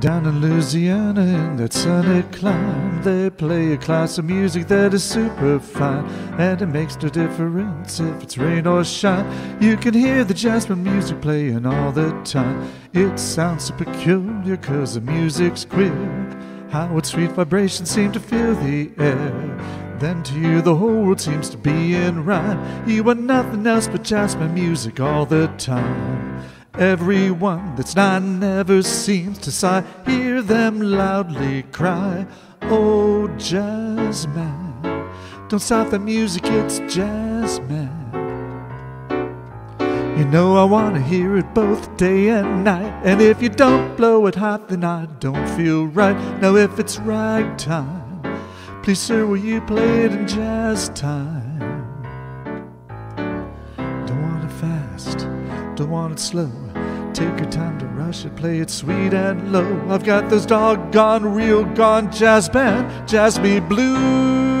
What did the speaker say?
Down in Louisiana in that sunny clime, they play a class of music that is super fine. And it makes no difference if it's rain or shine. You can hear the jasmine music playing all the time. It sounds so peculiar cause the music's queer. How its sweet vibrations seem to fill the air. Then to you the whole world seems to be in rhyme. You are nothing else but jasmine music all the time. Everyone that's not never seems to sigh. Hear them loudly cry, Oh, Jazz me. Don't stop the music, it's Jazz me. You know I wanna hear it both day and night. And if you don't blow it hot, then I don't feel right. Now if it's ragtime, please sir, will you play it in jazz time? Don't want it fast, don't want it slow. Take your time to rush it, play it sweet and low. I've got those doggone real gone jazz band, jazz me blues.